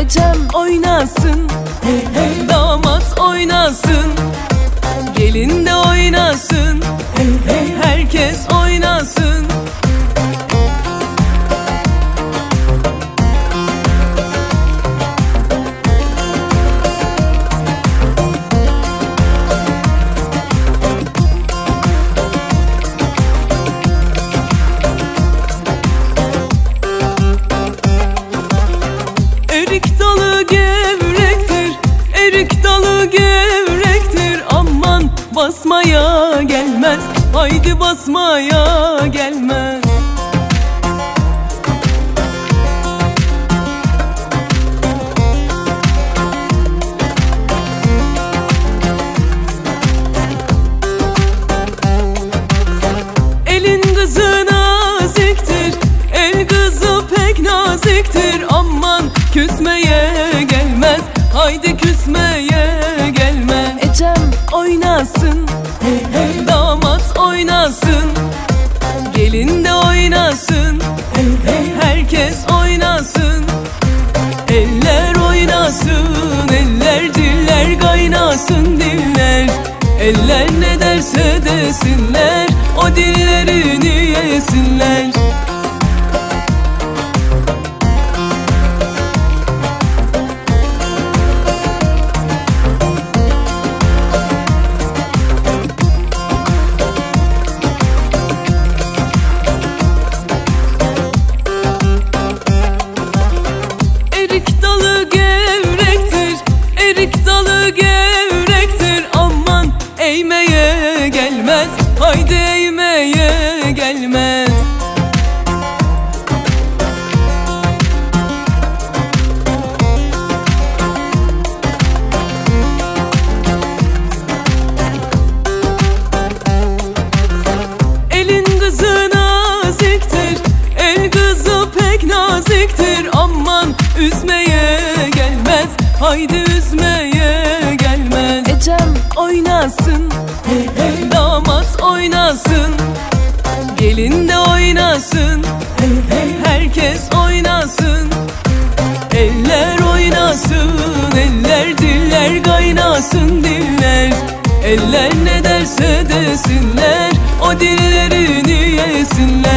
Ecem oynasın hey hey Damat oynasın. Gelin de oynasın hey hey Herkes oynasın dalı gevrektir, erik dalı gevrektir. Aman basmaya gelmez, haydi basmaya gelmez Eller ne derse desinler O dillerini yesinler gelmez, haydi eğmeye gelmez. Elin kızı naziktir El kızı pek naziktir. Aman üzmeye gelmez Haydi üzmeye gelmez. Ecem oynasın oynasın. Gelin de oynasın. Hey. Herkes oynasın. Eller oynasın Eller diller kaynasın diller. Eller ne derse desinler O dillerini yesinler